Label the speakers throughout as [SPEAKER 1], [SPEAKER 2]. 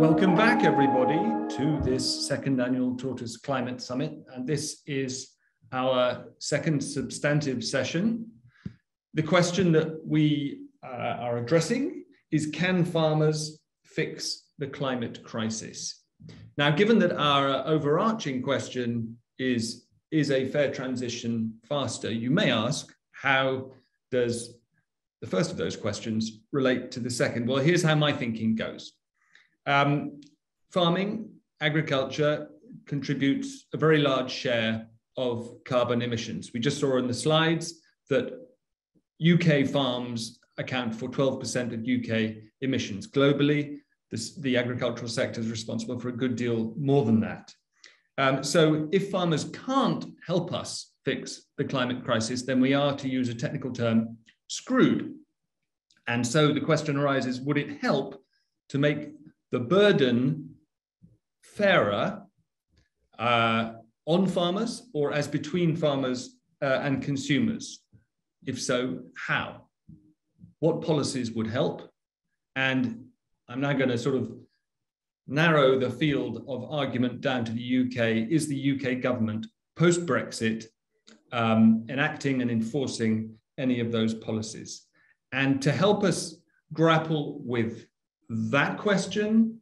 [SPEAKER 1] Welcome back, everybody, to this second annual Tortoise Climate Summit. And this is our second substantive session. The question that we uh, are addressing is can farmers fix the climate crisis? Now, given that our overarching question is is a fair transition faster, you may ask, how does the first of those questions relate to the second? Well, here's how my thinking goes. Um, farming, agriculture contributes a very large share of carbon emissions. We just saw in the slides that UK farms account for 12% of UK emissions. Globally, this, the agricultural sector is responsible for a good deal more than that. Um, so if farmers can't help us fix the climate crisis, then we are, to use a technical term, screwed. And so the question arises, would it help to make the burden fairer uh, on farmers or as between farmers uh, and consumers? If so, how? What policies would help? And I'm now going to sort of narrow the field of argument down to the UK. Is the UK government post Brexit um, enacting and enforcing any of those policies? And to help us grapple with that question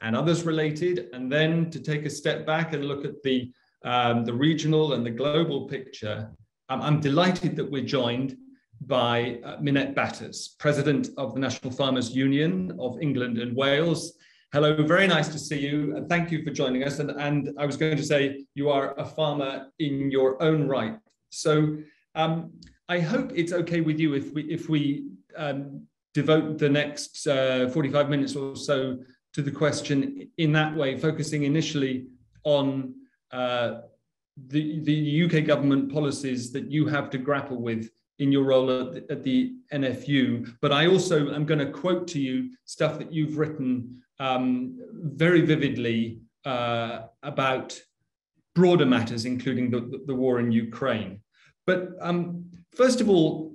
[SPEAKER 1] and others related, and then to take a step back and look at the, um, the regional and the global picture, um, I'm delighted that we're joined by uh, Minette Batters, President of the National Farmers Union of England and Wales. Hello, very nice to see you, and thank you for joining us. And, and I was going to say, you are a farmer in your own right. So um, I hope it's okay with you if we, if we um, devote the next uh, 45 minutes or so to the question in that way, focusing initially on uh, the, the UK government policies that you have to grapple with in your role at the, at the NFU. But I also am going to quote to you stuff that you've written um, very vividly uh, about broader matters, including the, the war in Ukraine. But um, first of all,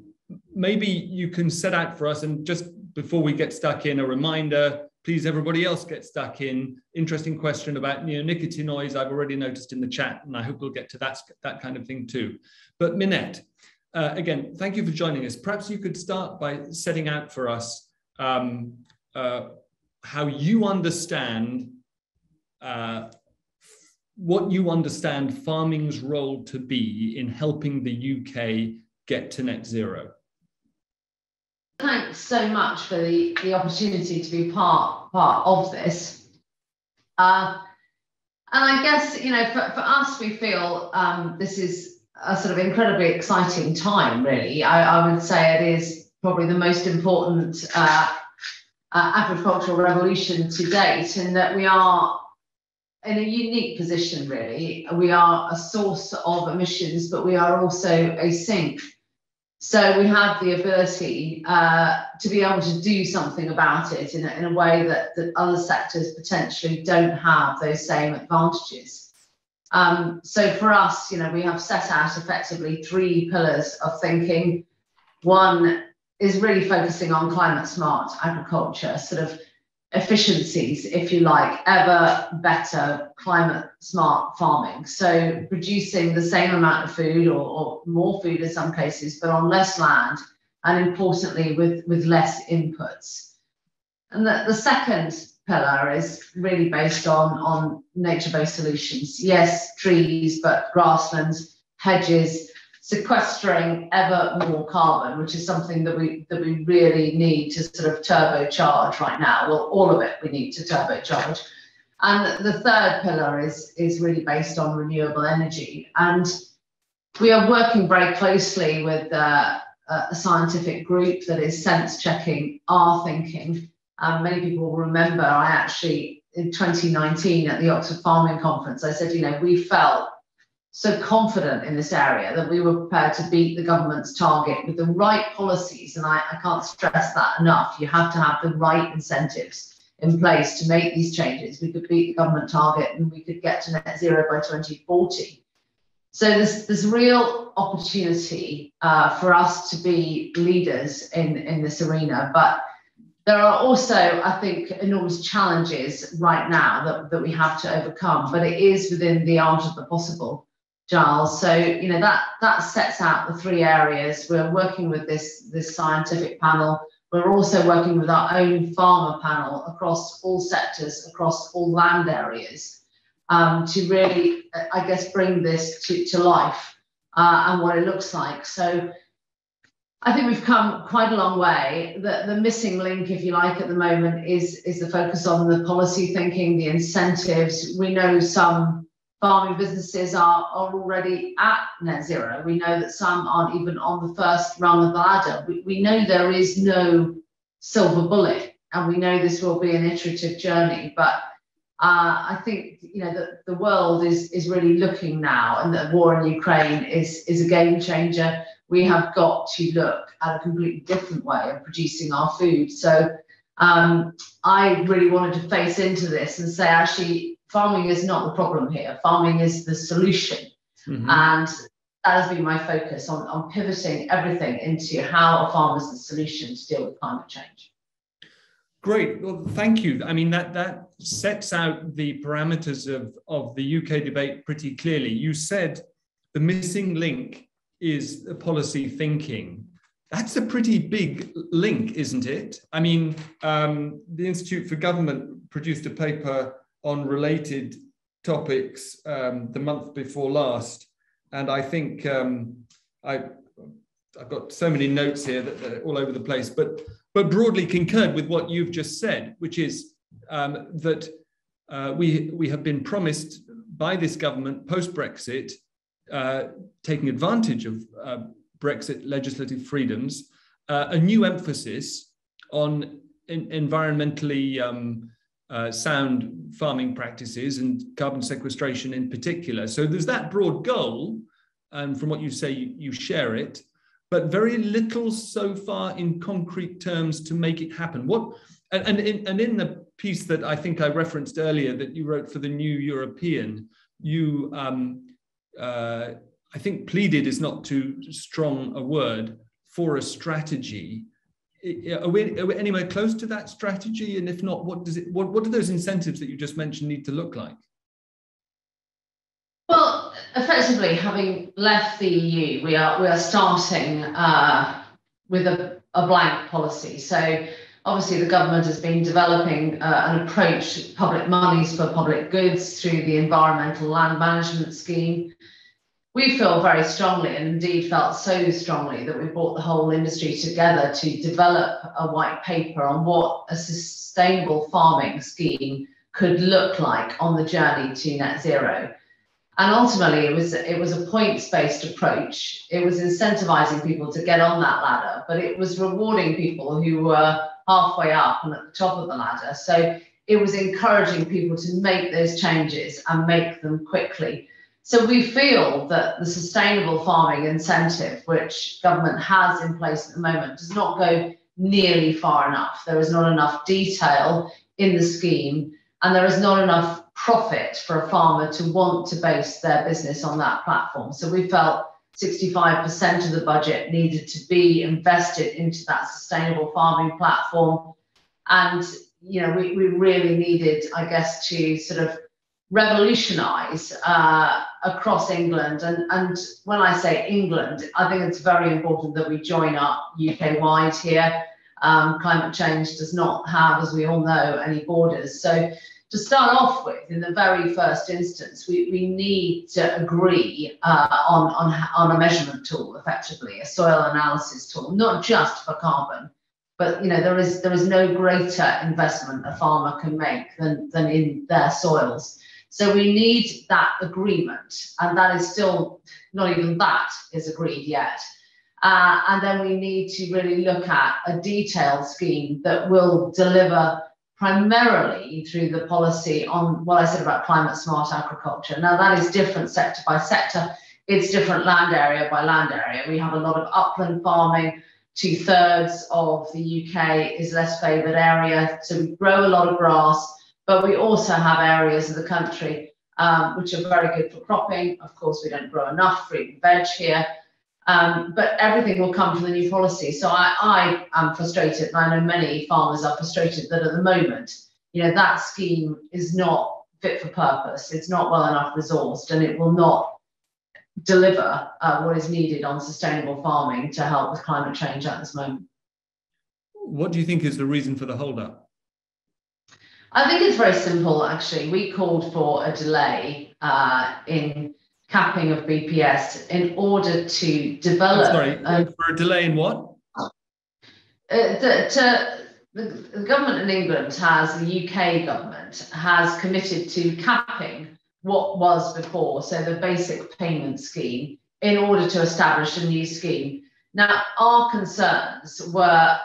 [SPEAKER 1] maybe you can set out for us, and just before we get stuck in, a reminder please everybody else get stuck in. Interesting question about neonicotinoids I've already noticed in the chat, and I hope we'll get to that, that kind of thing too. But Minette, uh, again, thank you for joining us. Perhaps you could start by setting out for us um, uh, how you understand uh, what you understand farming's role to be in helping the UK get to net zero.
[SPEAKER 2] Thanks so much for the, the opportunity to be part, part of this. Uh, and I guess, you know, for, for us, we feel um, this is a sort of incredibly exciting time, really. I, I would say it is probably the most important uh, uh, agricultural revolution to date, in that we are in a unique position, really. We are a source of emissions, but we are also a sink so we have the ability uh, to be able to do something about it in a, in a way that, that other sectors potentially don't have those same advantages. Um, so for us, you know, we have set out effectively three pillars of thinking. One is really focusing on climate smart agriculture, sort of efficiencies, if you like, ever better climate smart farming. So producing the same amount of food or, or, more food in some cases, but on less land, and importantly, with, with less inputs. And the, the second pillar is really based on, on nature-based solutions. Yes, trees, but grasslands, hedges, sequestering ever more carbon, which is something that we that we really need to sort of turbocharge right now. Well, all of it we need to turbocharge. And the third pillar is is really based on renewable energy, and we are working very closely with uh, a scientific group that is sense checking our thinking. Um, many people will remember I actually in 2019 at the Oxford Farming Conference I said, you know, we felt so confident in this area that we were prepared to beat the government's target with the right policies. And I, I, can't stress that enough. You have to have the right incentives in place to make these changes. We could beat the government target and we could get to net zero by 2040. So there's there's real opportunity uh, for us to be leaders in in this arena, but there are also, I think, enormous challenges right now that, that we have to overcome, but it is within the art of the possible, Giles. So, you know, that that sets out the three areas. We're working with this, this scientific panel. We're also working with our own farmer panel across all sectors, across all land areas, um, to really, I guess, bring this to, to life uh, and what it looks like. So I think we've come quite a long way. The, the missing link, if you like, at the moment is, is the focus on the policy thinking, the incentives. We know some farming businesses are, are already at net zero. We know that some aren't even on the first rung of the ladder. We, we know there is no silver bullet, and we know this will be an iterative journey. But uh, I think you know that the world is is really looking now, and the war in Ukraine is is a game changer we have got to look at a completely different way of producing our food. So um, I really wanted to face into this and say, actually, farming is not the problem here. Farming is the solution. Mm-hmm. And that has been my focus on, on pivoting everything into how a farm is the solution to deal with climate change.
[SPEAKER 1] Great. Well, thank you. I mean, that, that sets out the parameters of, of the UK debate pretty clearly. You said the missing link is policy thinking. That's a pretty big link, isn't it? I mean, um, the Institute for Government produced a paper on related topics um, the month before last, and I think um, I, I've got so many notes here that, they're all over the place, but but broadly concurred with what you've just said, which is um, that uh, we we have been promised by this government post Brexit uh, taking advantage of uh, Brexit legislative freedoms, uh, a new emphasis on in, environmentally um, uh, sound farming practices and carbon sequestration in particular. So there's that broad goal, and from what you say, you, you share it, but very little so far in concrete terms to make it happen. What and, and, in, and in the piece that I think I referenced earlier that you wrote for the New European, you um, uh, I think pleaded is not too strong a word for a strategy. Are we, are we, anywhere close to that strategy? And if not, what does it? What, what do those incentives that you just mentioned need to look like?
[SPEAKER 2] Well, effectively, having left the EU, we are we are starting uh, with a, a blank policy. So obviously the government has been developing uh, an approach public monies for public goods through the environmental land management scheme we feel very strongly and indeed felt so strongly that we brought the whole industry together to develop a white paper on what a sustainable farming scheme could look like on the journey to net zero. And ultimately, it was it was a points-based approach. It was incentivizing people to get on that ladder, but it was rewarding people who were halfway up and at the top of the ladder. So it was encouraging people to make those changes and make them quickly. So we feel that the sustainable farming incentive, which government has in place at the moment, does not go nearly far enough. There is not enough detail in the scheme, and there is not enough profit for a farmer to want to base their business on that platform. So we felt 65% of the budget needed to be invested into that sustainable farming platform. And, you know, we, we really needed, I guess, to sort of revolutionize uh, across England. And, and when I say England, I think it's very important that we join up UK wide here. Um, climate change does not have, as we all know, any borders. So to start off with, in the very first instance, we, we need to agree uh, on, on, on a measurement tool, effectively, a soil analysis tool, not just for carbon, but you know there is there is no greater investment a farmer can make than, than in their soils. So we need that agreement, and that is still not even that is agreed yet. Uh, and then we need to really look at a detailed scheme that will deliver primarily through the policy on what I said about climate smart agriculture. Now, that is different sector by sector, it's different land area by land area. We have a lot of upland farming. Two thirds of the UK is less favoured area, so we grow a lot of grass but we also have areas of the country um, which are very good for cropping. Of course, we don't grow enough fruit and veg here. Um, but everything will come from the new policy. So I, I am frustrated, and I know many farmers are frustrated that at the moment, you know, that scheme is not fit for purpose. It's not well enough resourced, and it will not deliver uh, what is needed on sustainable farming to help with climate change at this moment.
[SPEAKER 1] What do you think is the reason for the holdup?
[SPEAKER 2] I think it's very simple, actually. We called for a delay uh, in capping of BPS in order to develop.
[SPEAKER 1] Sorry, um, for a delay in what?
[SPEAKER 2] Uh, to, the government in England has, the UK government has committed to capping what was before, so the basic payment scheme, in order to establish a new scheme. Now, our concerns were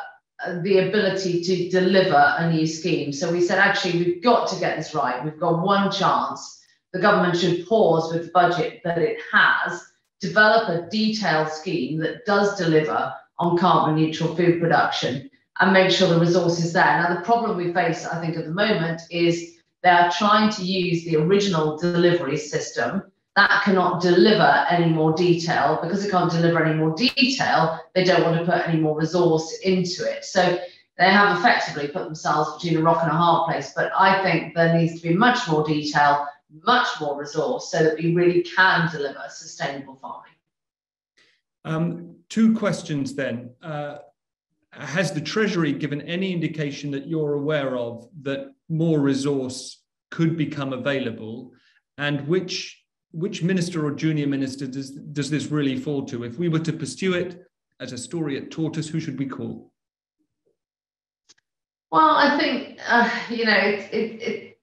[SPEAKER 2] Uh, the ability to deliver a new scheme. So we said, actually, we've got to get this right. We've got one chance. The government should pause with the budget that it has, develop a detailed scheme that does deliver on carbon neutral food production and make sure the resource is there. Now, the problem we face, I think, at the moment is they are trying to use the original delivery system that cannot deliver any more detail. Because it can't deliver any more detail they don't want to put any more resource into it. So they have effectively put themselves between a rock and a hard place. But i think there needs to be much more detail much more resource so that we really can deliver sustainable farming.
[SPEAKER 1] Um, two questions then. Uh, has the treasury given any indication that you're aware of that more resource could become available? And which which minister or junior minister does, does this really fall to? If we were to pursue it as a story at Tortoise, who should we call?
[SPEAKER 2] Well, I think uh, you know it, it, it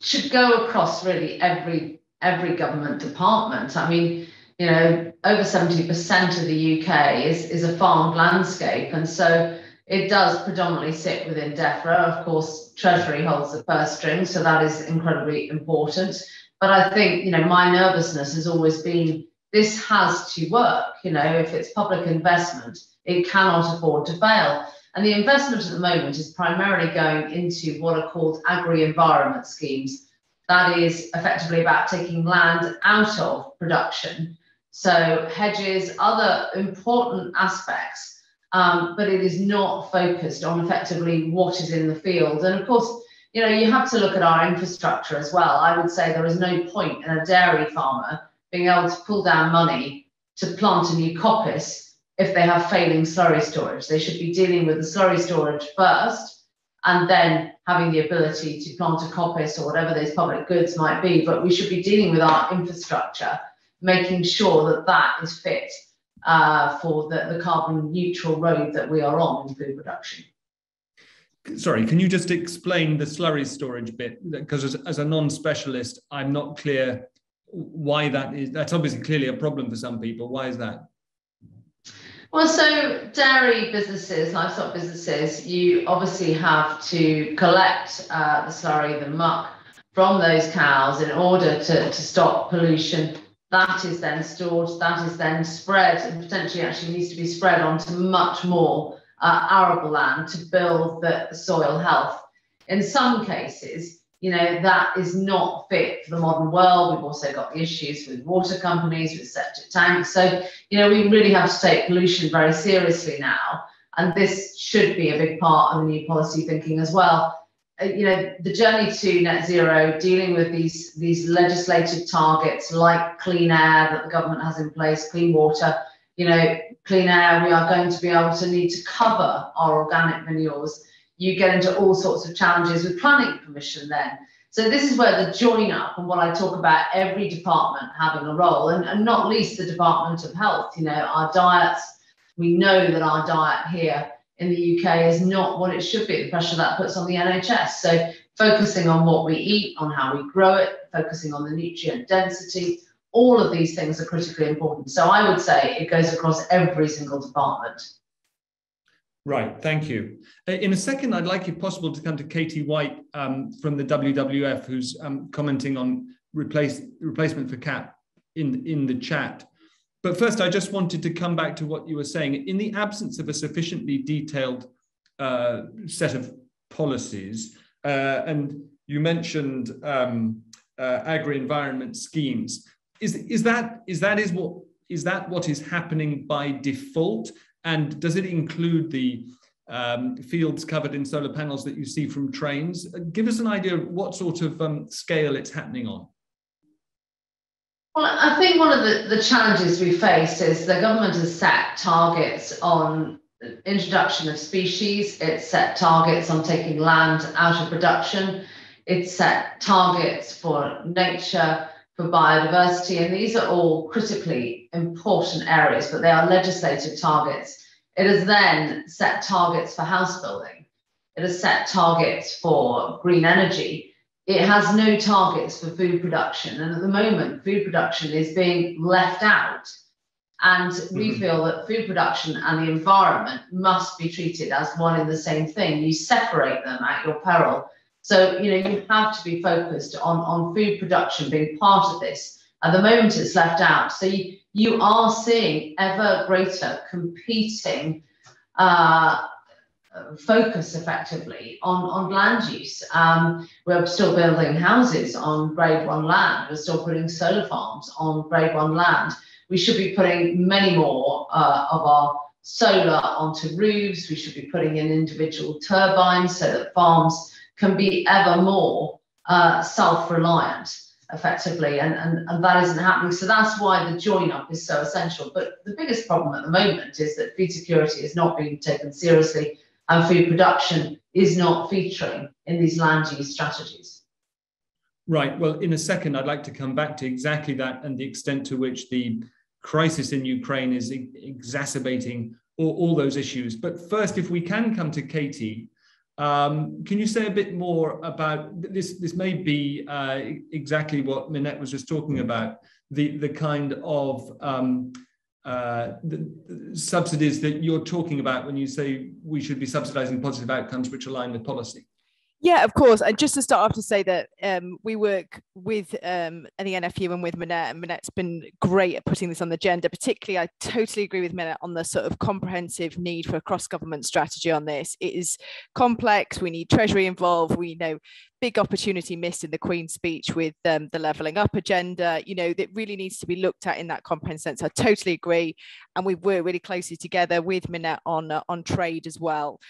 [SPEAKER 2] should go across really every every government department. I mean, you know, over seventy percent of the UK is is a farmed landscape, and so it does predominantly sit within DEFRA. Of course, Treasury holds the purse string, so that is incredibly important. But I think, you know, my nervousness has always been this has to work. You know, if it's public investment, it cannot afford to fail. And the investment at the moment is primarily going into what are called agri environment schemes. That is effectively about taking land out of production. So, hedges, other important aspects, um, but it is not focused on effectively what is in the field. And of course, you know, you have to look at our infrastructure as well. I would say there is no point in a dairy farmer being able to pull down money to plant a new coppice if they have failing slurry storage. They should be dealing with the slurry storage first and then having the ability to plant a coppice or whatever those public goods might be. But we should be dealing with our infrastructure, making sure that that is fit uh, for the, the carbon neutral road that we are on in food production
[SPEAKER 1] sorry, can you just explain the slurry storage bit? Because as, as, a non-specialist, I'm not clear why that is. That's obviously clearly a problem for some people. Why is that?
[SPEAKER 2] Well, so dairy businesses, livestock businesses, you obviously have to collect uh, the slurry, the muck from those cows in order to, to stop pollution. That is then stored, that is then spread, and potentially actually needs to be spread onto much more uh, arable land to build the soil health. In some cases, you know, that is not fit for the modern world. We've also got the issues with water companies, with septic tanks. So, you know, we really have to take pollution very seriously now. And this should be a big part of the new policy thinking as well. Uh, you know, the journey to net zero, dealing with these, these legislated targets like clean air that the government has in place, clean water, you know, clean air, we are going to be able to need to cover our organic manures. You get into all sorts of challenges with planning permission then. So this is where the join up and what I talk about every department having a role and, and not least the Department of Health, you know, our diets, we know that our diet here in the UK is not what it should be, the pressure that puts on the NHS. So focusing on what we eat, on how we grow it, focusing on the nutrient density, all of these things are critically important. So I would say it goes across every single department.
[SPEAKER 1] Right, thank you. Uh, in a second, I'd like, if possible, to come to Katie White um, from the WWF, who's um, commenting on replace, replacement for CAP in, in the chat. But first, I just wanted to come back to what you were saying. In the absence of a sufficiently detailed uh, set of policies, uh, and you mentioned um, uh, agri-environment schemes. Is, is, that, is, that is, what, is that what is happening by default? And does it include the um, fields covered in solar panels that you see from trains? Give us an idea of what sort of um, scale it's happening on.
[SPEAKER 2] Well, I think one of the, the challenges we face is the government has set targets on introduction of species, it's set targets on taking land out of production, it's set targets for nature, for biodiversity, and these are all critically important areas, but they are legislative targets. It has then set targets for house building. It has set targets for green energy it has no targets for food production. And at the moment, food production is being left out. And we mm-hmm. feel that food production and the environment must be treated as one and the same thing. You separate them at your peril. So, you know, you have to be focused on, on food production being part of this. At the moment, it's left out. So you, you are seeing ever greater competing uh, focus effectively on, on land use. Um, we're still building houses on grade one land. We're still putting solar farms on grade one land. We should be putting many more uh, of our solar onto roofs. We should be putting in individual turbines so that farms can be ever more uh, self-reliant effectively and, and, and that isn't happening so that's why the join up is so essential but the biggest problem at the moment is that food security is not being taken seriously and food production is not featuring in these land use strategies.
[SPEAKER 1] Right. Well, in a second, I'd like to come back to exactly that and the extent to which the crisis in Ukraine is exacerbating all, all those issues. But first, if we can come to Katie, um, can you say a bit more about this? This may be uh, exactly what Minette was just talking about the, the kind of um, uh, the, the subsidies that you're talking about when you say we should be subsidizing positive outcomes which align with policy?
[SPEAKER 3] Yeah, of course. And just to start off to say that um, we work with um, the NFU and with Minette, and Minette's been great at putting this on the agenda. Particularly, I totally agree with Minette on the sort of comprehensive need for a cross-government strategy on this. It is complex. We need Treasury involved. We know big opportunity missed in the Queen's speech with um, the levelling up agenda. You know, that really needs to be looked at in that comprehensive sense. I totally agree, and we've worked really closely together with Minette on uh, on trade as well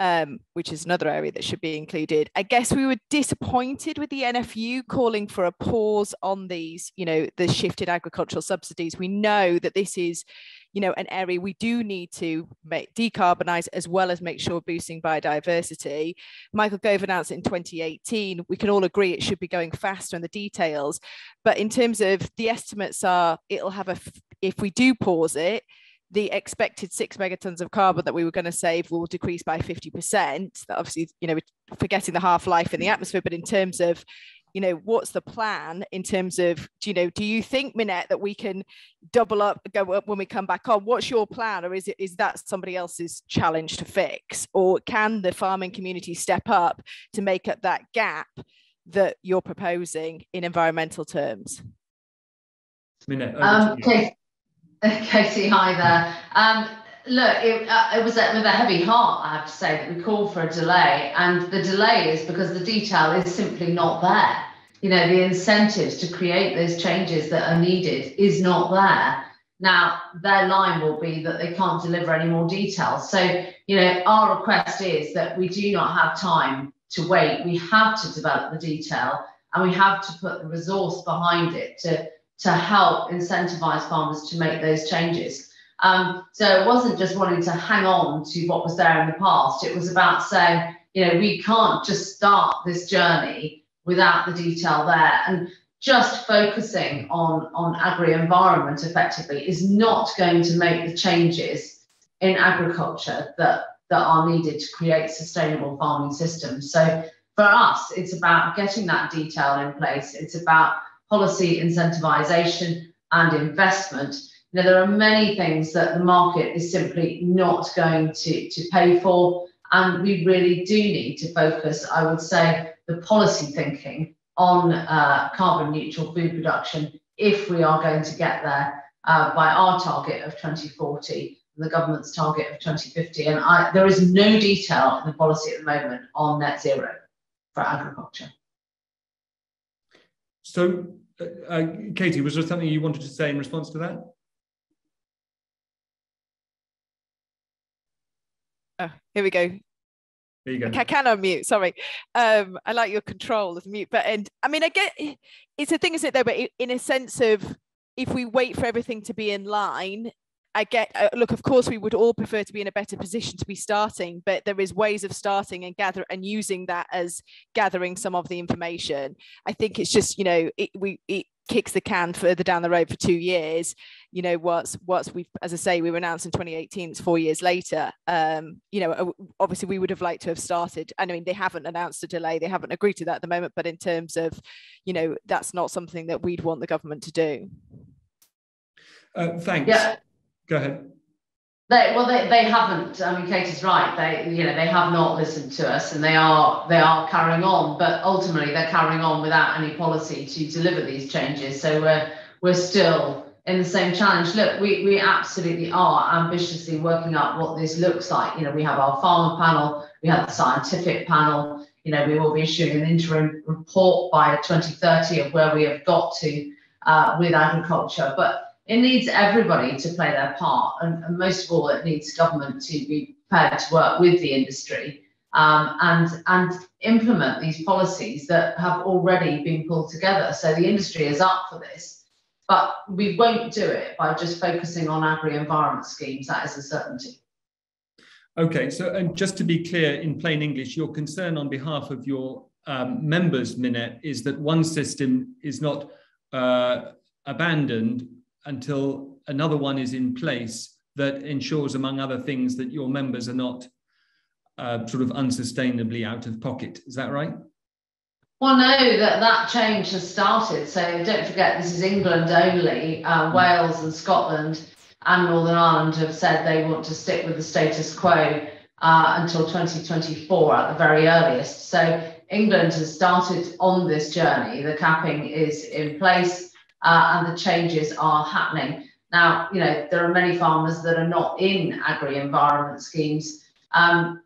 [SPEAKER 3] um, which is another area that should be included. I guess we were disappointed with the NFU calling for a pause on these, you know, the shifted agricultural subsidies. We know that this is, you know, an area we do need to make decarbonize as well as make sure boosting biodiversity. Michael Gove announced it in 2018. We can all agree it should be going faster in the details, but in terms of the estimates are, it'll have a, if we do pause it, the expected six megatons of carbon that we were going to save will decrease by 50%. That obviously, you know, forgetting the half life in the atmosphere, but in terms of, you know, what's the plan in terms of, do you know, do you think, Minette, that we can double up, go up when we come back on? What's your plan? Or is it is that somebody else's challenge to fix? Or can the farming community step up to make up that gap that you're proposing in environmental terms?
[SPEAKER 1] Minette, um,
[SPEAKER 2] okay. Katie, hi there. Um, look, it, uh, it was with a heavy heart, I have to say, that we called for a delay. And the delay is because the detail is simply not there. You know, the incentives to create those changes that are needed is not there. Now, their line will be that they can't deliver any more details. So, you know, our request is that we do not have time to wait. We have to develop the detail and we have to put the resource behind it to to help incentivize farmers to make those changes. Um, so it wasn't just wanting to hang on to what was there in the past. It was about saying, you know, we can't just start this journey without the detail there. And just focusing on, on agri-environment effectively is not going to make the changes in agriculture that, that are needed to create sustainable farming systems. So for us, it's about getting that detail in place. It's about policy incentivization and investment. Know, there are many things that the market is simply not going to, to pay for. And we really do need to focus, I would say, the policy thinking on uh, carbon neutral food production if we are going to get there uh, by our target of 2040 and the government's target of 2050. And I, there is no detail in the policy at the moment on net zero for agriculture.
[SPEAKER 1] So, uh, uh, Katie, was there something you wanted to say in response to that?
[SPEAKER 3] Oh, here we go.
[SPEAKER 1] There you go.
[SPEAKER 3] I can unmute. Sorry, um, I like your control of mute. But and I mean, I get it's a thing, isn't it? Though, but in a sense of if we wait for everything to be in line, I get uh, look. Of course, we would all prefer to be in a better position to be starting, but there is ways of starting and gather and using that as gathering some of the information. I think it's just you know it, we it kicks the can further down the road for two years you know what's what's we as i say we were announced in 2018 it's four years later. Um you know obviously we would have liked to have started i mean they haven't announced a delay they haven't agreed to that at the moment but in terms of you know that's not something that we'd want the government to do.
[SPEAKER 1] Uh, thanks.
[SPEAKER 2] Yeah.
[SPEAKER 1] Go ahead
[SPEAKER 2] they, well, they, they haven't. I mean, Kate is right. They, you know, they have not listened to us, and they are they are carrying on. But ultimately, they're carrying on without any policy to deliver these changes. So we're we're still in the same challenge. Look, we we absolutely are ambitiously working out what this looks like. You know, we have our farmer panel, we have the scientific panel. You know, we will be issuing an interim report by 2030 of where we have got to uh, with agriculture, but it needs everybody to play their part. And, and, most of all, it needs government to be prepared to work with the industry um, and, and implement these policies that have already been pulled together. So the industry is up for this, but we won't do it by just focusing on agri-environment schemes. That is a certainty.
[SPEAKER 1] Okay, so and just to be clear in plain English, your concern on behalf of your um, members, Minette, is that one system is not uh, abandoned until another one is in place that ensures, among other things, that your members are not uh, sort of unsustainably out of pocket. Is that right?
[SPEAKER 2] Well, no, that, that change has started. So don't forget, this is England only. Uh, mm. Wales and Scotland and Northern Ireland have said they want to stick with the status quo uh, until 2024 at the very earliest. So England has started on this journey. The capping is in place uh, and the changes are happening. Now, you know, there are many farmers that are not in agri-environment schemes. Um,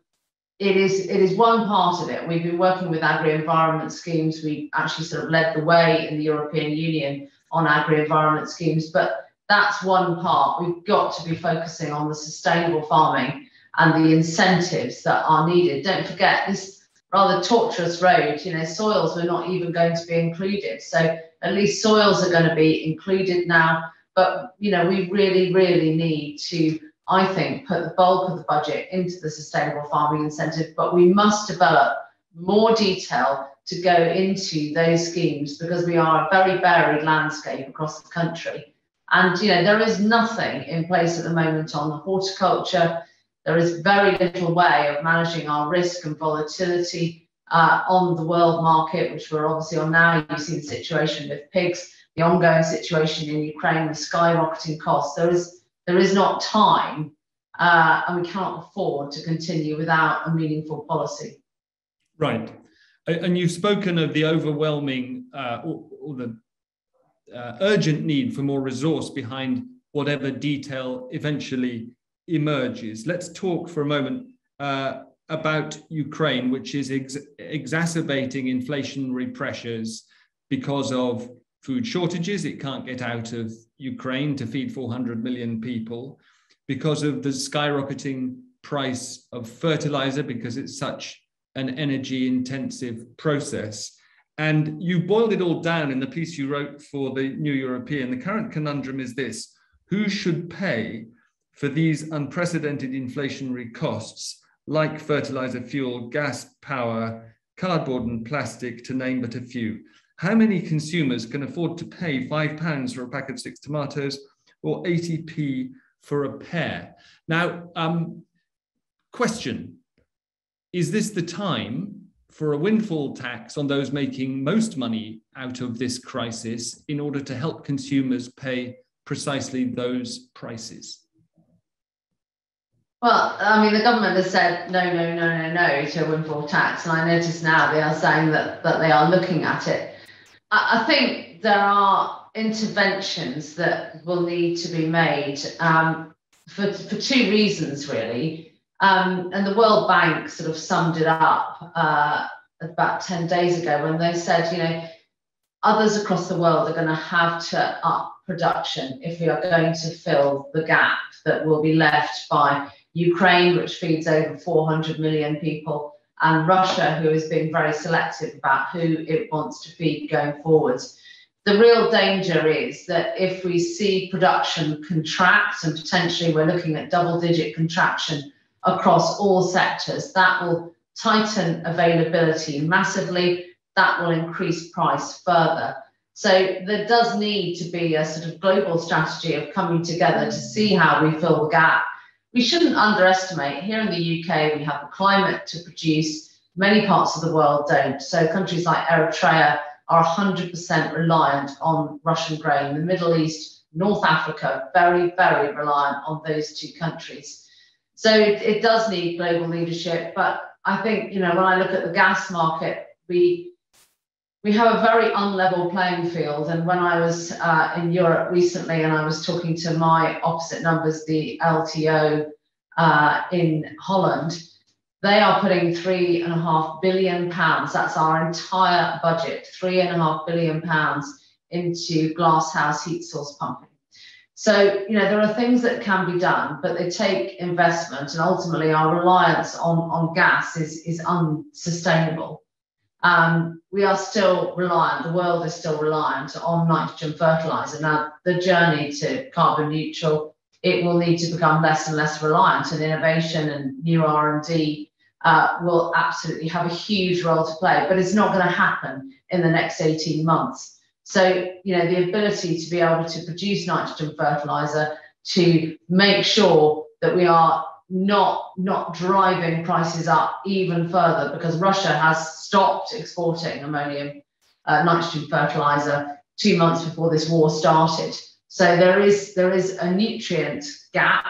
[SPEAKER 2] it is it is one part of it. We've been working with agri-environment schemes. We actually sort of led the way in the European Union on agri-environment schemes, but that's one part. We've got to be focusing on the sustainable farming and the incentives that are needed. Don't forget this rather tortuous road. You know, soils were not even going to be included. So at least soils are going to be included now. But you know, we really, really need to, I think, put the bulk of the budget into the sustainable farming incentive. But we must develop more detail to go into those schemes because we are a very varied landscape across the country. And you know, there is nothing in place at the moment on the horticulture. There is very little way of managing our risk and volatility uh, on the world market, which we're obviously on now. You see the situation with pigs, the ongoing situation in Ukraine the skyrocketing costs. There is there is not time, uh, and we cannot afford to continue without a meaningful policy.
[SPEAKER 1] Right, and you've spoken of the overwhelming uh, or, or, the uh, urgent need for more resource behind whatever detail eventually emerges. Let's talk for a moment uh, about Ukraine, which is ex exacerbating inflationary pressures because of food shortages. It can't get out of Ukraine to feed 400 million people because of the skyrocketing price of fertilizer because it's such an energy intensive process. And you boiled it all down in the piece you wrote for the New European. The current conundrum is this who should pay for these unprecedented inflationary costs? like fertilizer, fuel, gas, power, cardboard, and plastic, to name but a few. How many consumers can afford to pay five pounds for a pack of six tomatoes or 80p for a pear? Now, um, question Is this the time for a windfall tax on those making most money out of this crisis in order to help consumers pay precisely those prices?
[SPEAKER 2] Well, I mean, the government has said no, no, no, no, no to a windfall tax, and I notice now they are saying that that they are looking at it. I, I think there are interventions that will need to be made um, for for two reasons, really. Um, and the World Bank sort of summed it up uh, about ten days ago when they said, you know, others across the world are going to have to up production if we are going to fill the gap that will be left by Ukraine, which feeds over 400 million people, and Russia, who is being very selective about who it wants to feed going forwards. The real danger is that if we see production contract, and potentially we're looking at double digit contraction across all sectors, that will tighten availability massively, that will increase price further. So there does need to be a sort of global strategy of coming together to see how we fill the gap. We shouldn't underestimate here in the UK, we have the climate to produce, many parts of the world don't. So countries like Eritrea are 100% reliant on Russian grain. The Middle East, North Africa, very, very reliant on those two countries. So it, it does need global leadership. But I think, you know, when I look at the gas market, we we have a very unlevel playing field. And when I was uh, in Europe recently and I was talking to my opposite numbers, the LTO uh, in Holland, they are putting three and a half billion pounds, that's our entire budget, three and a half billion pounds into glasshouse heat source pumping. So, you know, there are things that can be done, but they take investment and ultimately our reliance on, on gas is, is unsustainable um, we are still reliant, the world is still reliant on nitrogen fertilizer. Now, the journey to carbon neutral, it will need to become less and less reliant, and innovation and new R&D uh, will absolutely have a huge role to play, but it's not going to happen in the next 18 months. So, you know, the ability to be able to produce nitrogen fertilizer to make sure that we are not not driving prices up even further because Russia has stopped exporting ammonium uh, nitrogen fertilizer two months before this war started. So there is there is a nutrient gap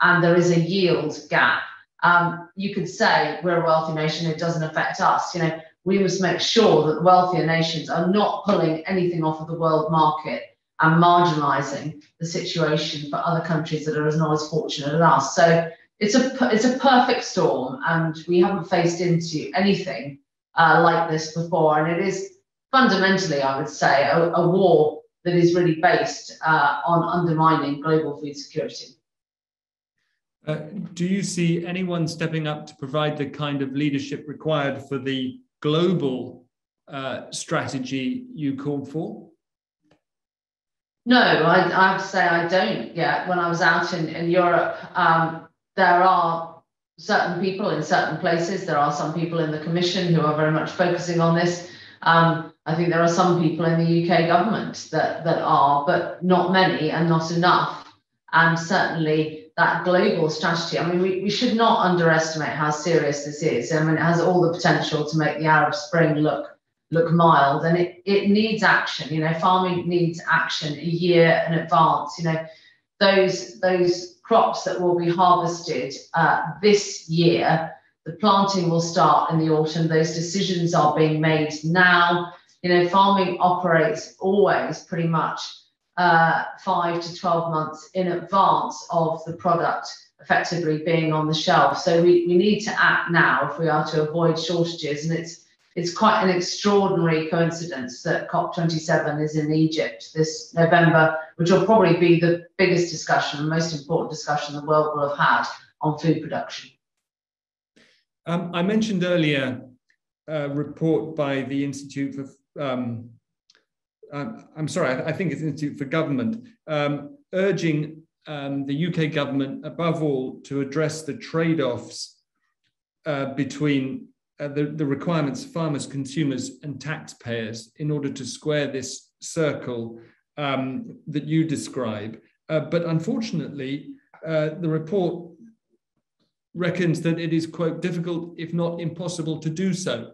[SPEAKER 2] and there is a yield gap. Um, you could say we're a wealthy nation; it doesn't affect us. You know, we must make sure that wealthier nations are not pulling anything off of the world market and marginalising the situation for other countries that are not as fortunate as us. So it's a it's a perfect storm, and we haven't faced into anything uh, like this before. And it is fundamentally, I would say, a, a war that is really based uh, on undermining global food security.
[SPEAKER 1] Uh, do you see anyone stepping up to provide the kind of leadership required for the global uh, strategy you called for?
[SPEAKER 2] No, I, I, have to say I don't yet. When I was out in, in Europe, um, there are certain people in certain places. There are some people in the Commission who are very much focusing on this. Um, I think there are some people in the UK government that, that are, but not many and not enough. And certainly that global strategy, I mean, we, we should not underestimate how serious this is. I mean, it has all the potential to make the Arab Spring look look mild and it, it needs action. You know, farming needs action a year in advance. You know, those those crops that will be harvested uh, this year. The planting will start in the autumn. Those decisions are being made now. You know, farming operates always pretty much uh, five to 12 months in advance of the product effectively being on the shelf. So we, we need to act now if we are to avoid shortages. And it's it's quite an extraordinary coincidence that COP27 is in Egypt this November, which will probably be the biggest discussion, the most important discussion the world will have had on food production.
[SPEAKER 1] Um, I mentioned earlier a report by the Institute for, um, I'm, I'm sorry, I, I, think it's Institute for Government, um, urging um, the UK government, above all, to address the trade offs uh, between uh, the, the requirements of farmers, consumers, and taxpayers in order to square this circle um, that you describe. Uh, but unfortunately, uh, the report reckons that it is, quote, difficult, if not impossible, to do so.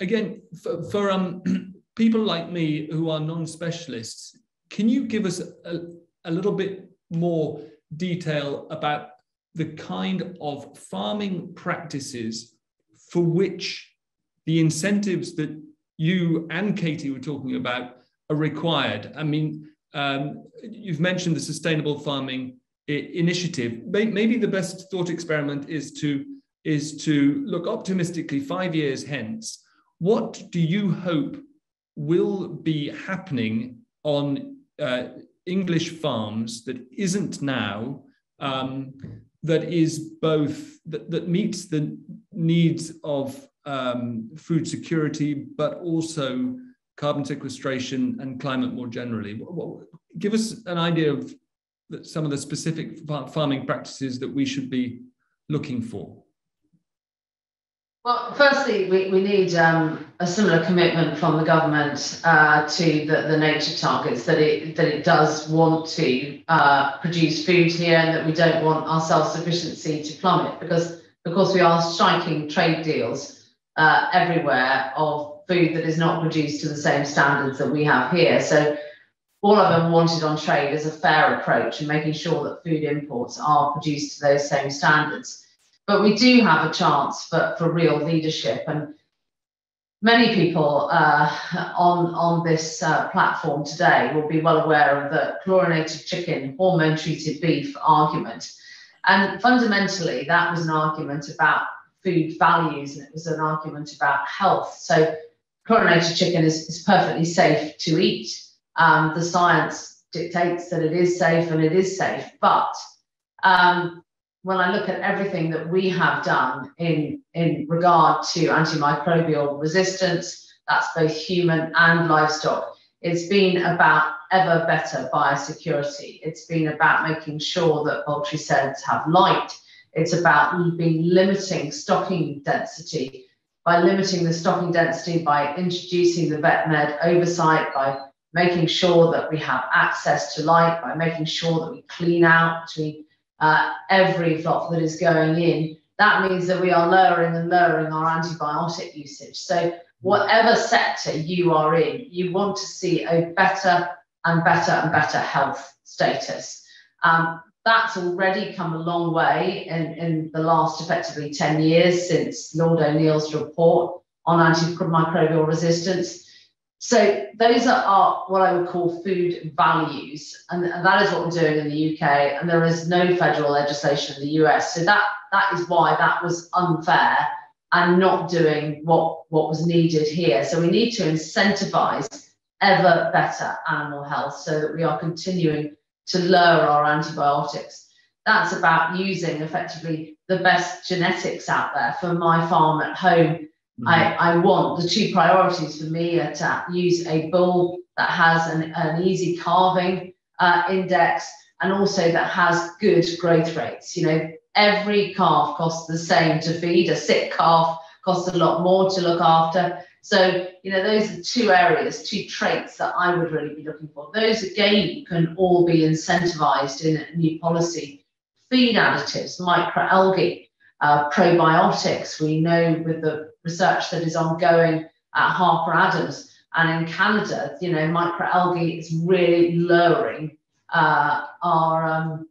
[SPEAKER 1] Again, for, for um, people like me who are non specialists, can you give us a, a little bit more detail about the kind of farming practices for which the incentives that you and Katie were talking about are required. I mean, um, you've mentioned the sustainable farming initiative. Maybe the best thought experiment is to is to look optimistically five years hence. What do you hope will be happening on uh, English farms that isn't now, um, that is both, that, that meets the needs of um, food security, but also carbon sequestration and climate more generally. Give us an idea of some of the specific farming practices that we should be looking for.
[SPEAKER 2] Well, firstly, we, we need um, a similar commitment from the government uh, to the, the nature targets that it that it does want to uh, produce food here and that we don't want our self-sufficiency to plummet because of course we are striking trade deals uh, everywhere of food that is not produced to the same standards that we have here. So all of them wanted on trade is a fair approach and making sure that food imports are produced to those same standards. But we do have a chance for, for real leadership. And many people uh, on, on this uh, platform today will be well aware of the chlorinated chicken, hormone treated beef argument. And fundamentally, that was an argument about food values and it was an argument about health. So, chlorinated chicken is, is perfectly safe to eat. Um, the science dictates that it is safe and it is safe. But um, when I look at everything that we have done in, in regard to antimicrobial resistance, that's both human and livestock, it's been about ever better biosecurity. It's been about making sure that poultry sheds have light. It's about being limiting stocking density by limiting the stocking density, by introducing the vet med oversight, by making sure that we have access to light, by making sure that we clean out between uh, every flock that is going in, that means that we are lowering and lowering our antibiotic usage. So whatever sector you are in, you want to see a better and better and better health status. Um, that's already come a long way in, in the last effectively 10 years since Lord O'Neill's report on antimicrobial resistance. So those are, are, what I would call food values, and, and, that is what we're doing in the UK. And there is no federal legislation in the US, so that that is why that was unfair and not doing what what was needed here. So we need to incentivize ever better animal health, so that we are continuing to lower our antibiotics. That's about using effectively the best genetics out there for my farm at home Mm-hmm. I, I want the two priorities for me are to use a bull that has an, an easy calving uh, index and also that has good growth rates. You know, every calf costs the same to feed. A sick calf costs a lot more to look after. So, you know, those are two areas, two traits that I would really be looking for. Those again can all be incentivized in a new policy. Feed additives, microalgae, uh, probiotics. We know with the research that is ongoing at Harper Adams and in Canada, you know, microalgae is really lowering uh, our um,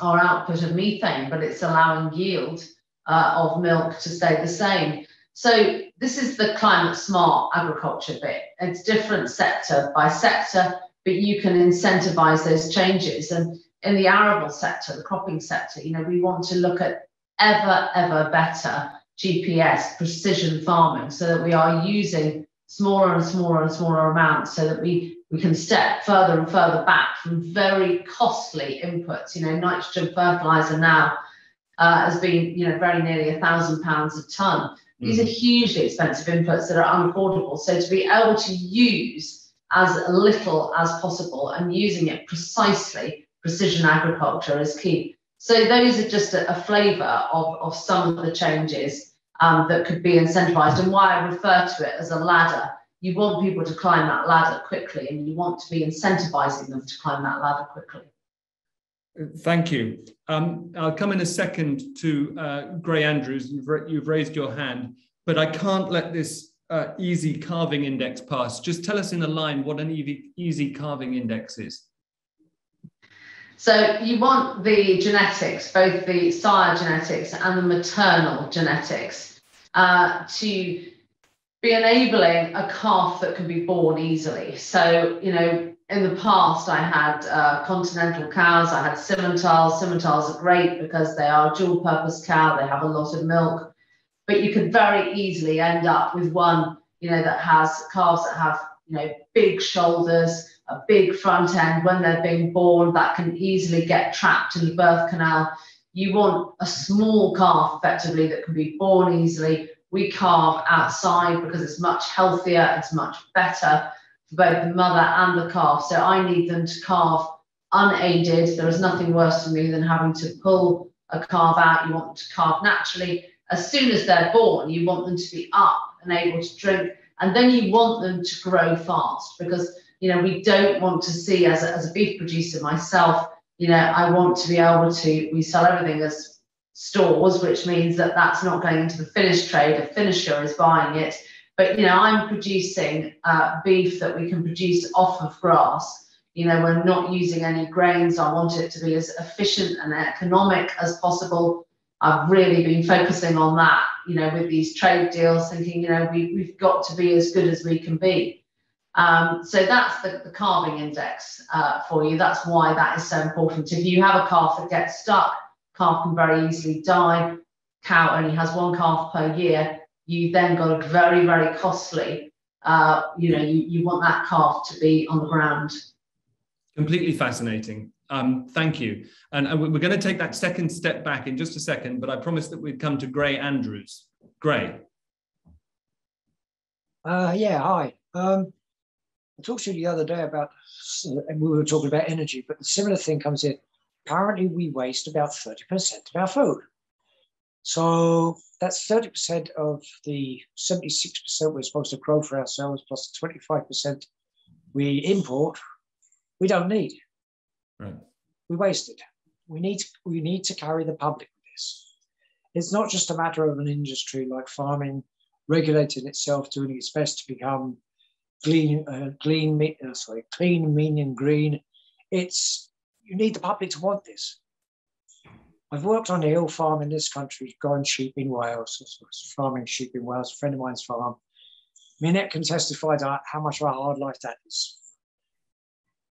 [SPEAKER 2] our output of methane, but it's allowing yield uh, of milk to stay the same. So this is the climate smart agriculture bit. It's different sector by sector, but you can incentivize those changes. And in the arable sector, the cropping sector, you know, we want to look at ever, ever better GPS, precision farming, so that we are using smaller and smaller and smaller amounts so that we, we can step further and further back from very costly inputs. You know, nitrogen fertilizer now uh, has been, you know, very nearly a thousand pounds a ton. These mm. are hugely expensive inputs that are unaffordable. So to be able to use as little as possible and using it precisely, precision agriculture is key. So those are just a, a flavour of, of some of the changes um, that could be incentivized and why I refer to it as a ladder. You want people to climb that ladder quickly and you want to be incentivizing them to climb that ladder quickly.
[SPEAKER 1] Thank you. Um, I'll come in a second to uh, Gray Andrews. You've, you've, raised your hand, but I can't let this uh, easy calving index pass. Just tell us in a line what an easy, easy calving index is.
[SPEAKER 2] So you want the genetics, both the sire genetics and the maternal genetics, uh, to be enabling a calf that can be born easily. So, you know, in the past, I had uh, continental cows, I had Simmentals. Simmentals are great because they are a dual purpose cow, they have a lot of milk, but you could very easily end up with one, you know, that has calves that have you know, big shoulders, a big front end when they're being born that can easily get trapped in the birth canal. You want a small calf effectively that can be born easily. We calve outside because it's much healthier, it's much better for both the mother and the calf. So I need them to calve unaided. There is nothing worse for me than having to pull a calf out. You want them to calve naturally. As soon as they're born, you want them to be up and able to drink. And then you want them to grow fast because, you know, we don't want to see, as a, as a beef producer myself, you know, I want to be able to, we sell everything as stores, which means that that's not going into the finished trade. A finisher is buying it. But, you know, I'm producing uh, beef that we can produce off of grass you know, we're not using any grains. I want it to be as efficient and economic as possible. I've really been focusing on that, you know, with these trade deals, thinking, you know, we, we've got to be as good as we can be. Um, so that's the, the calving index uh, for you. That's why that is so important. If you have a calf that gets stuck, calf can very easily die. Cow only has one calf per year. You then got a very, very costly, uh, you know, you, you want that calf to be on the ground
[SPEAKER 1] Completely fascinating. Um, thank you. And, and, we're going to take that second step back in just a second, but I promised that we'd come to Gray Andrews. Gray.
[SPEAKER 4] Uh, yeah, hi. Um, I talked to you the other day about, and we were talking about energy, but the similar thing comes in. Apparently, we waste about 30% of our food. So that's 30% of the 76% we're supposed to grow for ourselves, plus 25% we import we don't need.
[SPEAKER 1] Right.
[SPEAKER 4] We waste it. We need we need to carry the public with this. It's not just a matter of an industry like farming regulating itself, doing its best to become clean, uh, clean, uh, sorry, clean, mean, and green. It's you need the public to want this. I've worked on a hill farm in this country, growing sheep in Wales, farming sheep in Wales. A friend of mine's farm. Minette can testify to how much of a hard life that is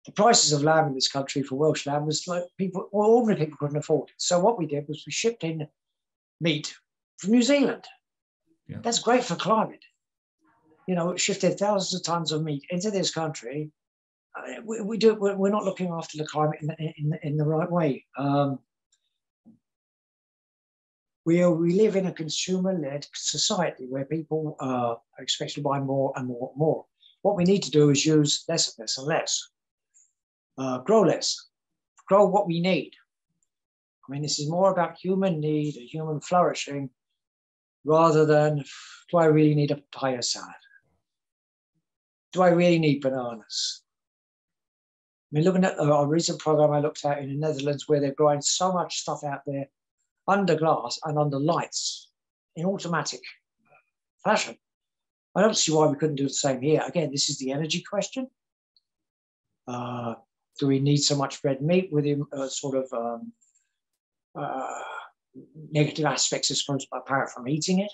[SPEAKER 4] the prices of lamb in this country for Welsh lamb was like people, ordinary people couldn't afford it. So what we did was we shipped in meat from New Zealand. Yeah. That's great for climate. You know, shifted thousands of tons of meat into this country. Uh, we, we, do. We're, we're, not looking after the climate in the, in, in the right way. Um, we, are, we live in a consumer-led society where people uh, are expected to buy more and more and more. What we need to do is use less and less and less uh, grow less, grow what we need. I mean, this is more about human need, human flourishing, rather than do I really need a papaya salad? Do I really need bananas? I mean, looking at a recent program I looked at in the Netherlands where they're growing so much stuff out there under glass and under lights in automatic fashion. I don't see why we couldn't do the same here. Again, this is the energy question. Uh, do we need so much red meat with uh, sort of um, uh, negative aspects, I suppose, apart from eating it?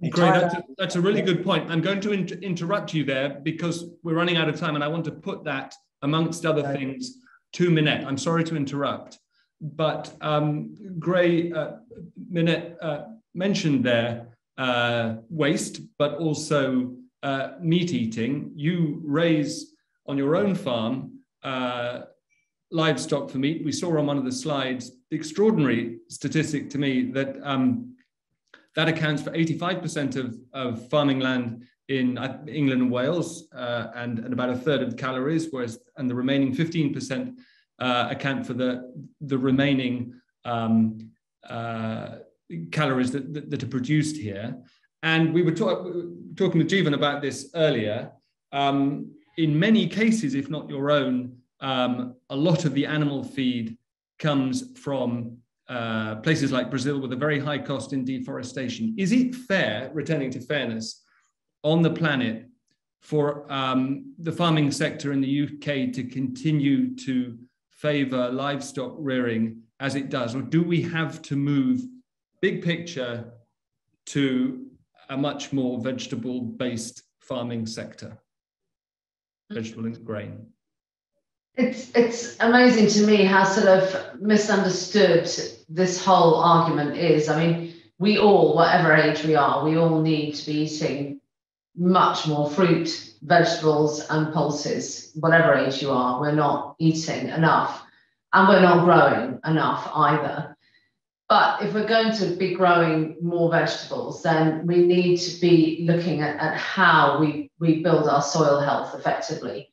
[SPEAKER 1] Great, that's a, that's a, really good point. I'm going to inter interrupt you there because we're running out of time and I want to put that, amongst other things, to Minette. I'm sorry to interrupt, but um, Gray, uh, Minette uh, mentioned there uh, waste, but also uh, meat eating. You raise on your own farm uh, livestock for meat. We saw on one of the slides the extraordinary statistic to me that um, that accounts for 85% of, of farming land in uh, England and Wales uh, and, and about a third of calories, whereas and the remaining 15% uh, account for the, the remaining um, uh, calories that, that, that, are produced here. And we were talk, talking with Jeevan about this earlier. Um, in many cases, if not your own, um, a lot of the animal feed comes from uh, places like Brazil with a very high cost in deforestation. Is it fair, returning to fairness, on the planet for um, the farming sector in the UK to continue to favor livestock rearing as it does? Or do we have to move big picture to a much more vegetable based farming sector? vegetable and grain.
[SPEAKER 2] It's it's amazing to me how sort of misunderstood this whole argument is. I mean, we all, whatever age we are, we all need to be eating much more fruit, vegetables, and pulses, whatever age you are. We're not eating enough and we're not growing enough either. But if we're going to be growing more vegetables, then we need to be looking at, at how we, we build our soil health effectively.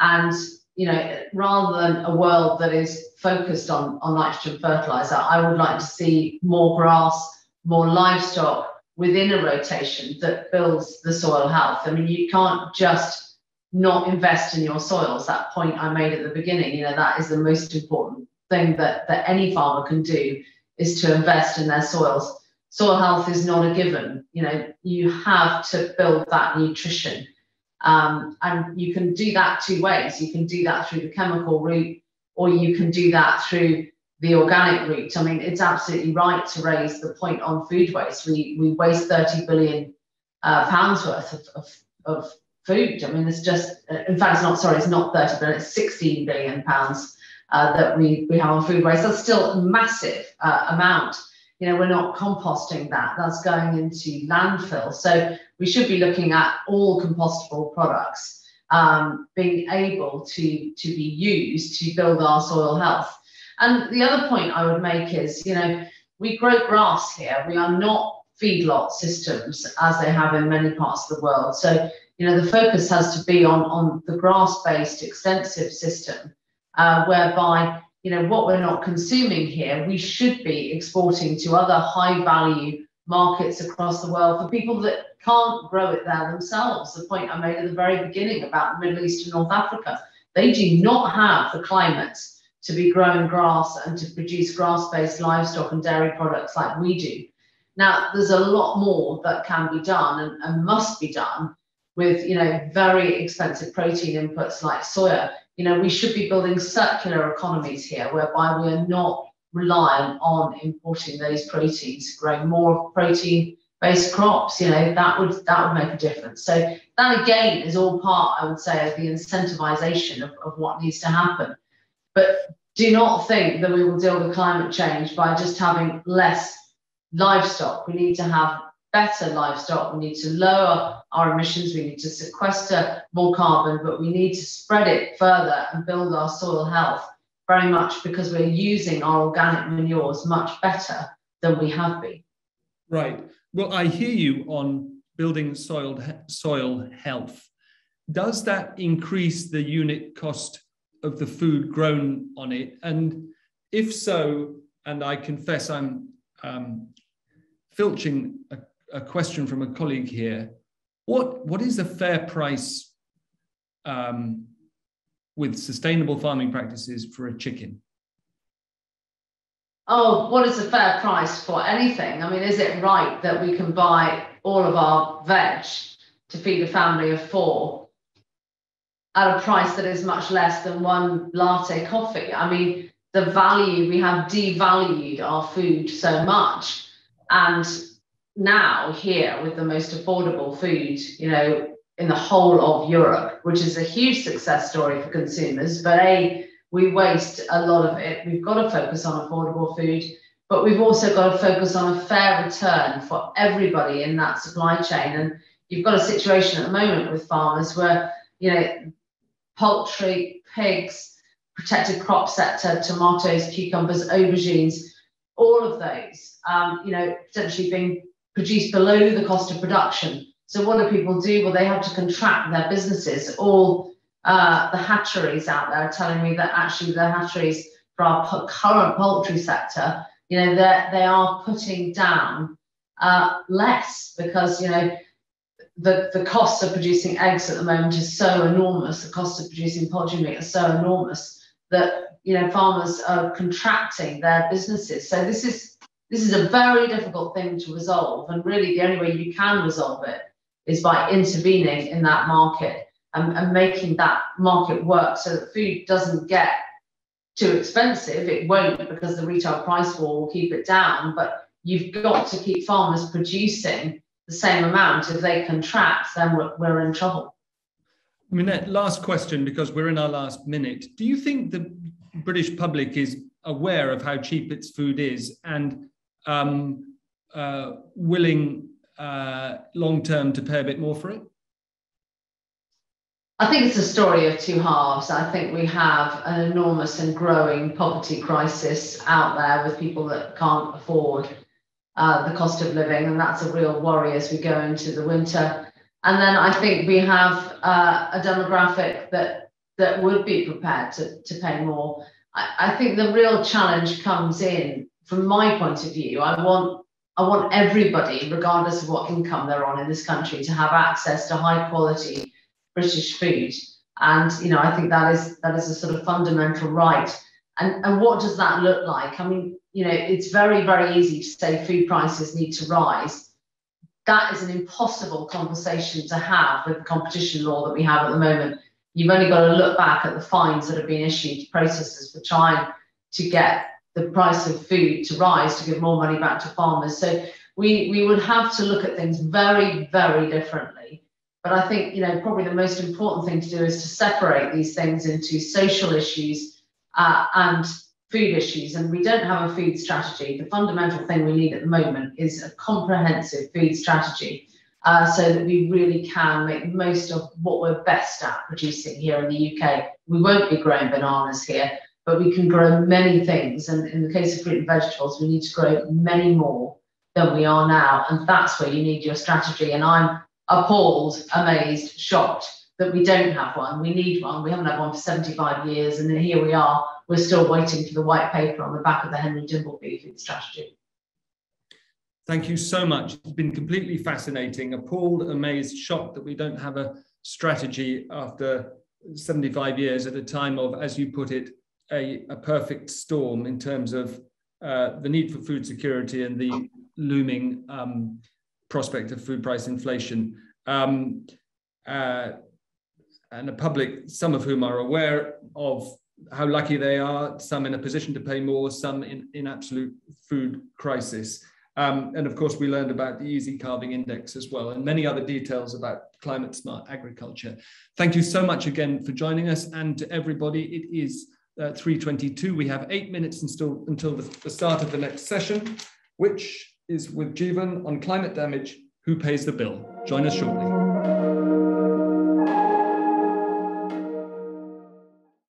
[SPEAKER 2] And you know, rather than a world that is focused on, on nitrogen fertilizer, I would like to see more grass, more livestock within a rotation that builds the soil health. I mean, you can't just not invest in your soils. That point I made at the beginning, you know, that is the most important thing that, that any farmer can do is to invest in their soils. Soil health is not a given. You know, you have to build that nutrition um, and you can do that two ways. You can do that through the chemical route, or you can do that through the organic route. I mean, it's absolutely right to raise the point on food waste. We we waste 30 billion uh, pounds worth of, of, of food. I mean, it's just, in fact, it's not, sorry, it's not 30 billion, it's 16 billion pounds uh, that we, we have on food waste. That's still a massive uh, amount you know, we're not composting that. That's going into landfill. So we should be looking at all compostable products um, being able to, to be used to build our soil health. And the other point I would make is, you know, we grow grass here. We are not feedlot systems as they have in many parts of the world. So, you know, the focus has to be on, on the grass-based extensive system, uh, whereby you know, what we're not consuming here, we should be exporting to other high value markets across the world for people that can't grow it there themselves. The point I made at the very beginning about the Middle East and North Africa, they do not have the climate to be growing grass and to produce grass-based livestock and dairy products like we do. Now, there's a lot more that can be done and, and must be done with, you know, very expensive protein inputs like soya you know, we should be building circular economies here, whereby we are not reliant on importing those proteins, growing more protein-based crops. You know, that would that would make a difference. So that again is all part, I would say, of the incentivization of, of what needs to happen. But do not think that we will deal with climate change by just having less livestock. We need to have better livestock. We need to lower our emissions. We need to sequester more carbon, but we need to spread it further and build our soil health very much because we're using our organic manures much better than we have been.
[SPEAKER 1] Right. Well, I hear you on building soil soil health. Does that increase the unit cost of the food grown on it? And if so, and I confess I'm um, filching a a question from a colleague here. What, what is a fair price um, with sustainable farming practices for a chicken?
[SPEAKER 2] Oh, what is a fair price for anything? I mean, is it right that we can buy all of our veg to feed a family of four at a price that is much less than one latte coffee? I mean, the value, we have devalued our food so much. And now here with the most affordable food, you know, in the whole of Europe, which is a huge success story for consumers. But A, we waste a lot of it. We've got to focus on affordable food, but we've also got to focus on a fair return for everybody in that supply chain. And you've got a situation at the moment with farmers where, you know, poultry, pigs, protected crop sector, tomatoes, cucumbers, aubergines, all of those, um, you know, potentially being produced below the cost of production. So what do people do? Well, they have to contract their businesses. All uh, the hatcheries out there are telling me that actually the hatcheries for our current poultry sector, you know, that they are putting down uh, less because, you know, the, the cost of producing eggs at the moment is so enormous. The cost of producing poultry meat is so enormous that, you know, farmers are contracting their businesses. So this is this is a very difficult thing to resolve. And really, the only way you can resolve it is by intervening in that market and, and making that market work so that food doesn't get too expensive. It won't because the retail price war will keep it down. But you've got to keep farmers producing the same amount. If they contract, then we're, we're in trouble.
[SPEAKER 1] Minette, last question because we're in our last minute. Do you think the British public is aware of how cheap its food is and um, uh, willing uh, long term to pay a bit more for it?
[SPEAKER 2] I think it's a story of two halves. I think we have an enormous and growing poverty crisis out there with people that can't afford uh, the cost of living, and that's a real worry as we go into the winter. And then I think we have uh, a demographic that that would be prepared to, to pay more. I, I think the real challenge comes in from my point of view. I want I want everybody, regardless of what income they're on in this country, to have access to high quality British food. And you know, I think that is that is a sort of fundamental right. And and what does that look like? I mean, you know, it's very very easy to say food prices need to rise. That is an impossible conversation to have with the competition law that we have at the moment. You've only got to look back at the fines that have been issued to processors for trying to get the price of food to rise to give more money back to farmers. So we we would have to look at things very very differently. But I think, you know, probably the most important thing to do is to separate these things into social issues uh, and food issues. And we don't have a food strategy. The fundamental thing we need at the moment is a comprehensive food strategy uh, so that we really can make most of what we're best at producing here in the UK. We won't be growing bananas here, but we can grow many things. And in the case of fruit and vegetables, we need to grow many more than we are now. And that's where you need your strategy. And I'm appalled, amazed, shocked that we don't have one. We need one. We haven't had one for 75 years, and then here we are. We're still waiting for the white paper on the back of the Henry Dimbleby food strategy.
[SPEAKER 1] Thank you so much. It's been completely fascinating. Appalled, amazed, shocked that we don't have a strategy after 75 years at a time of, as you put it, a, a perfect storm in terms of uh, the need for food security and the looming um, prospect of food price inflation. Um, uh, and the public, some of whom are aware of how lucky they are, some in a position to pay more, some in, in absolute food crisis. Um, and of course, we learned about the Easy Calving Index as well, and many other details about climate smart agriculture. Thank you so much again for joining us. And to everybody, it is uh, 3.22. We have eight minutes until, until the, the start of the next session, which is with Jeevan on climate damage, who pays the bill? Join us shortly.